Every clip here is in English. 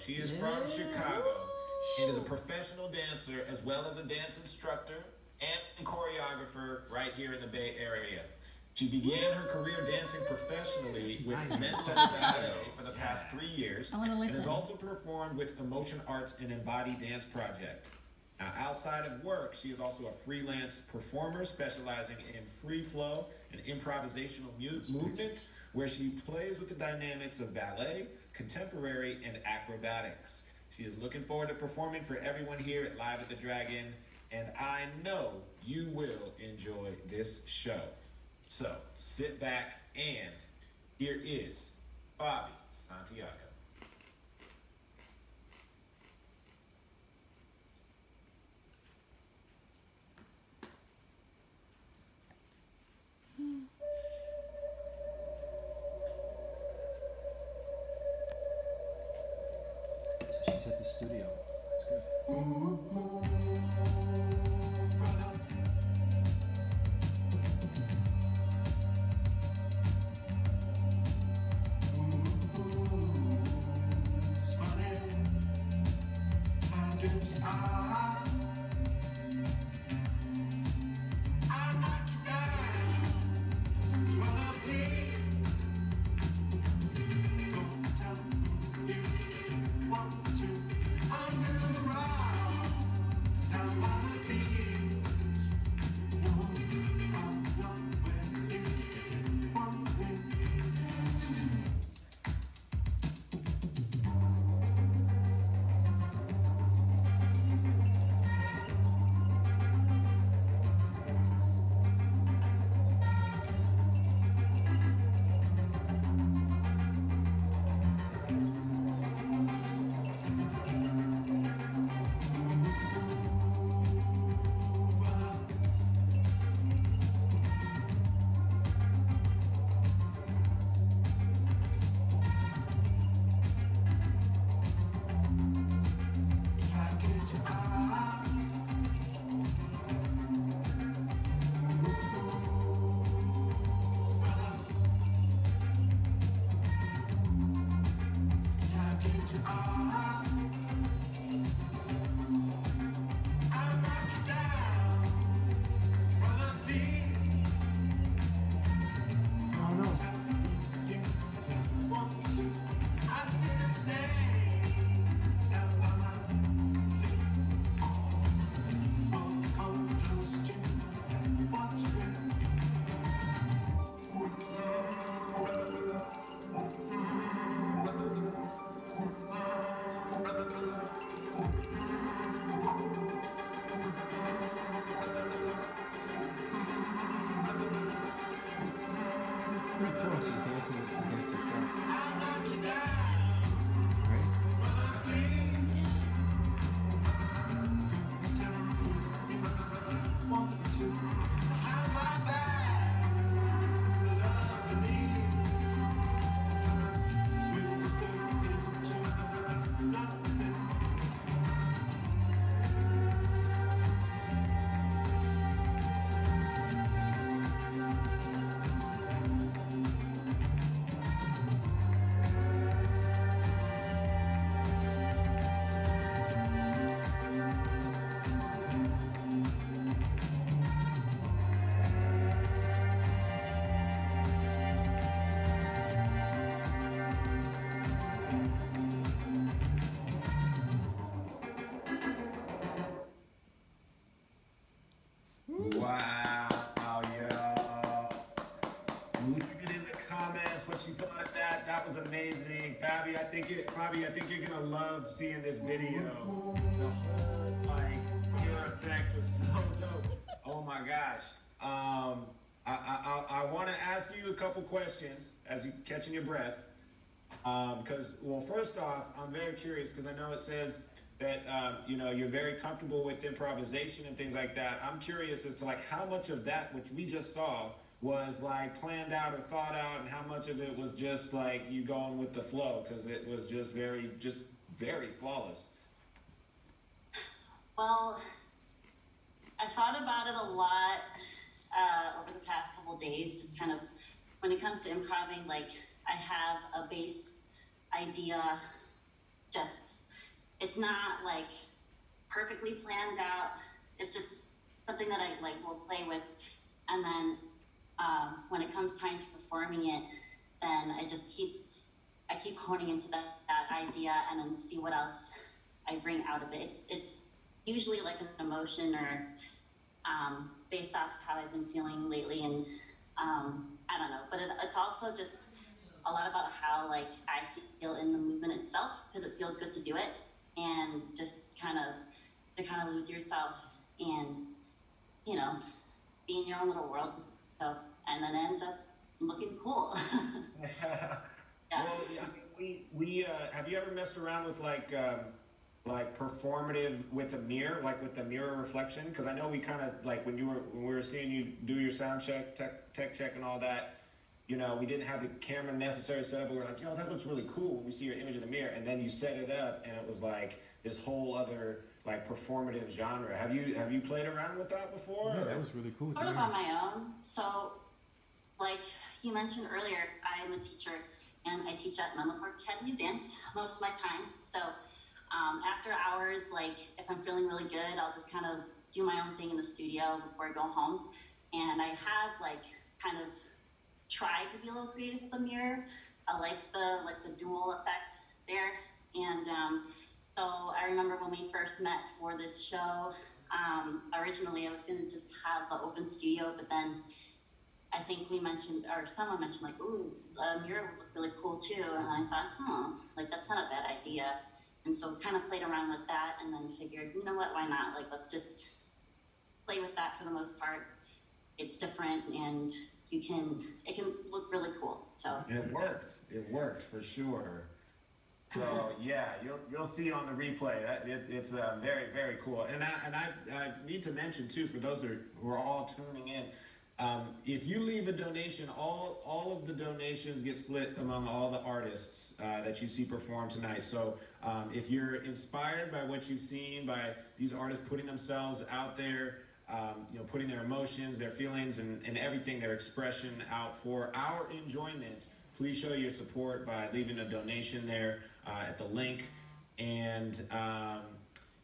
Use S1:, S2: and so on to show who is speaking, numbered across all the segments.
S1: She is from Chicago. And is a professional dancer as well as a dance instructor and choreographer right here in the Bay Area. She began her career dancing professionally with Menlowe Ballet for the past three years and has also performed with Emotion Arts and Embodied Dance Project. Now, outside of work, she is also a freelance performer specializing in free flow and improvisational mu- movement, where she plays with the dynamics of ballet, contemporary, and acrobatics. She is looking forward to performing for everyone here at Live at the Dragon, and I know you will enjoy this show. So sit back and here is Fabi Santiago.
S2: At the studio. That's good. Oh
S1: what you thought of that. That was amazing. Fabi, I think it Fabi, I think you're gonna love seeing this video. The whole like ear effect was so dope. Oh my gosh. Um I I, I, I wanna ask you a couple questions as you catching your breath. Um, because well, first off, I'm very curious because I know it says that um, you know you're very comfortable with improvisation and things like that. I'm curious as to like how much of that which we just saw was like planned out or thought out, and how much of it was just like you going with the flow because it was just very, just very flawless.
S3: Well, I thought about it a lot uh, over the past couple days. Just kind of when it comes to improving, like I have a base idea, just it's not like perfectly planned out. It's just something that I like will play with, and then um, when it comes time to performing it, then I just keep I keep honing into that, that idea and then see what else I bring out of it. It's it's usually like an emotion or um, based off how I've been feeling lately, and um, I don't know. But it, it's also just a lot about how like I feel in the movement itself because it feels good to do it and just kind of to kind of lose yourself and you know be in your own little world. So and then it ends up looking cool. Yeah.
S1: Well, yeah, we we uh, have you ever messed around with like um, like performative with a mirror, like with the mirror reflection? Because I know we kind of like when you were when we were seeing you do your sound check, tech tech check, and all that. You know, we didn't have the camera necessary set up. But we were like, yo, that looks really cool when we see your image in the mirror, and then you set it up, and it was like this whole other like performative genre. Have you have you played around with that before?
S2: Yeah,
S1: or-
S2: that was really cool.
S3: sort of on my own. So, like you mentioned earlier, I am a teacher and I teach at Menlo Academy Dance most of my time. So, um, after hours, like if I'm feeling really good, I'll just kind of do my own thing in the studio before I go home. And I have like kind of tried to be a little creative with the mirror. I like the like the dual effect there. And um, so I remember when we first met for this show, um, originally I was gonna just have the open studio, but then I think we mentioned, or someone mentioned like, ooh, a mirror would look really cool too. And I thought, hmm, like that's not a bad idea. And so kind of played around with that and then figured, you know what, why not? Like, let's just play with that for the most part. It's different and you can, it can look really cool. So
S1: It worked. It worked for sure. So yeah, you'll you'll see on the replay that it, it's uh, very very cool. And I and I, I need to mention too for those who are, who are all tuning in, um, if you leave a donation, all all of the donations get split among all the artists uh, that you see perform tonight. So um, if you're inspired by what you've seen by these artists putting themselves out there um, you know, putting their emotions, their feelings, and, and everything, their expression out for our enjoyment. Please show your support by leaving a donation there uh, at the link. And um,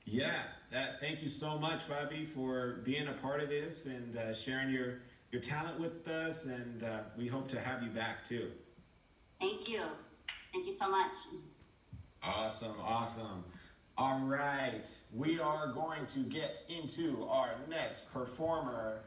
S1: yeah, that. Thank you so much, Fabi, for being a part of this and uh, sharing your your talent with us. And uh, we hope to have you back too.
S3: thank you. Thank you so much.
S1: Awesome, awesome. All right, we are going to get into our next performer.